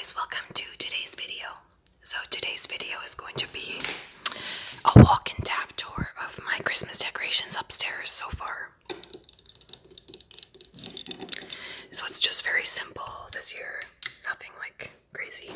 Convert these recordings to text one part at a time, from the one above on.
guys, welcome to today's video. So today's video is going to be a walk and tap tour of my Christmas decorations upstairs so far. So it's just very simple this year, nothing like crazy.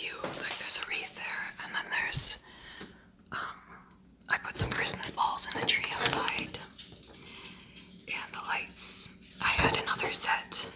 few, like there's a wreath there, and then there's, um, I put some Christmas balls in the tree outside, and the lights. I had another set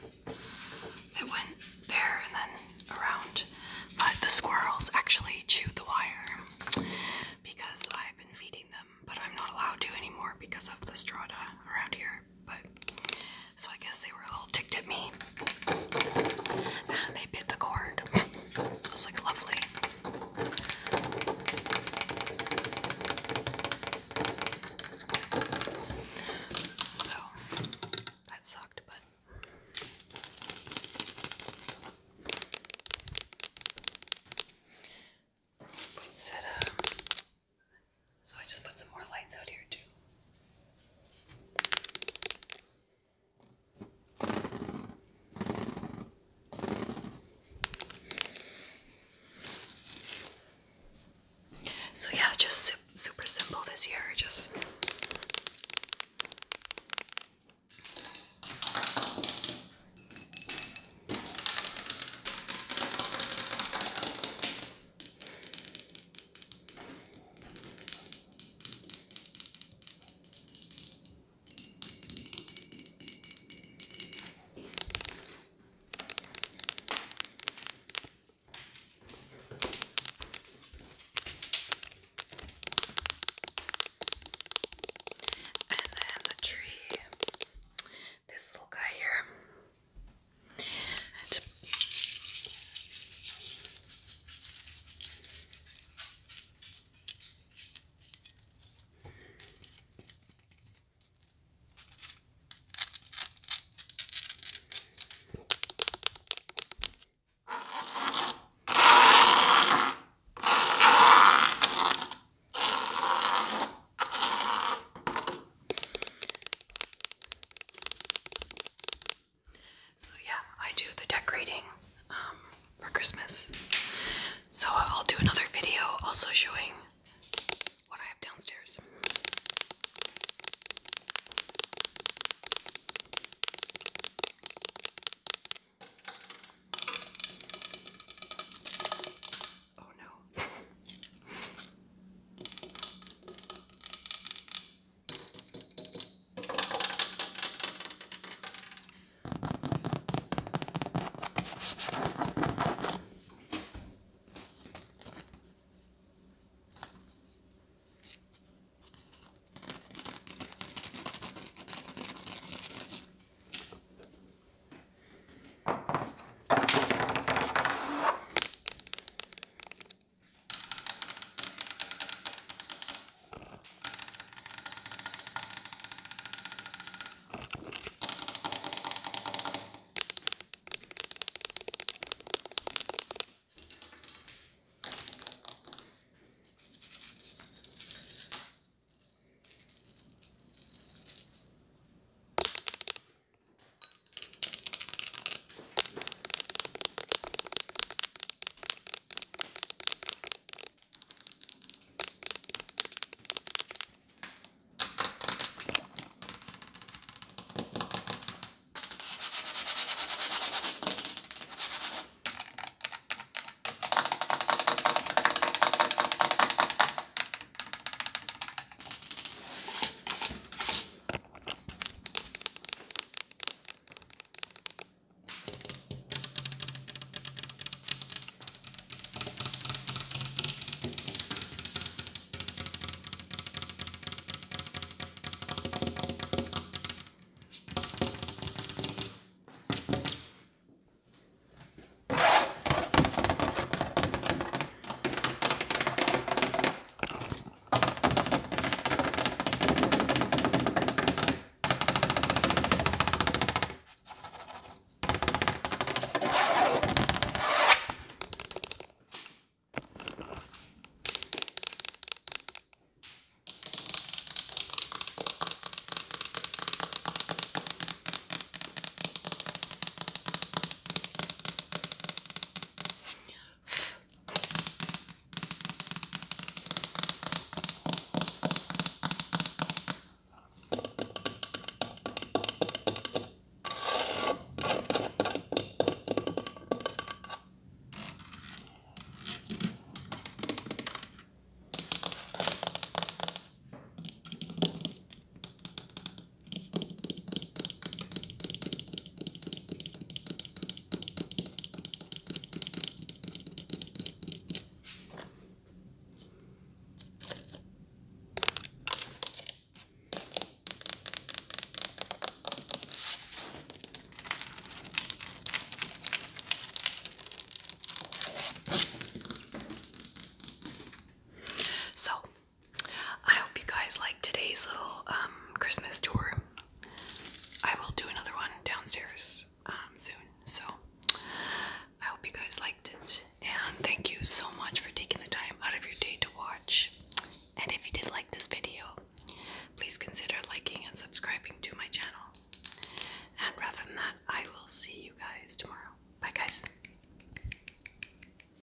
Just super simple this year. Just and then the tree, this little guy here. And So yeah, I do um, for Christmas. So I'll do another video also showing